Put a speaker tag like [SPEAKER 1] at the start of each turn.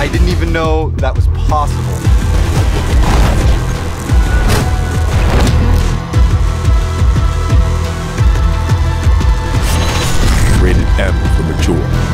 [SPEAKER 1] I didn't even know that was possible.
[SPEAKER 2] Rated M for mature.